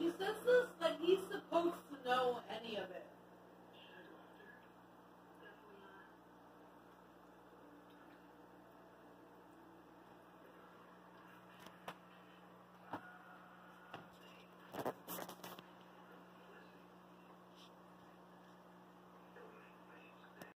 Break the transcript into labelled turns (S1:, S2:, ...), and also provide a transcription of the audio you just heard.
S1: She says this like he's supposed